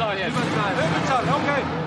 Überzahl jetzt. Überzahl, Überzahl, okay.